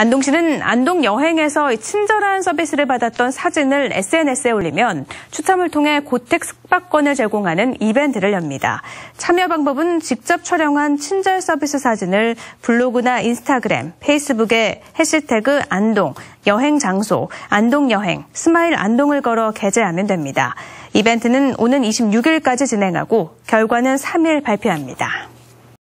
안동시는 안동 여행에서 친절한 서비스를 받았던 사진을 SNS에 올리면 추첨을 통해 고택 숙박권을 제공하는 이벤트를 엽니다. 참여 방법은 직접 촬영한 친절 서비스 사진을 블로그나 인스타그램, 페이스북에 해시태그 안동, 여행 장소, 안동 여행, 스마일 안동을 걸어 게재하면 됩니다. 이벤트는 오는 26일까지 진행하고 결과는 3일 발표합니다.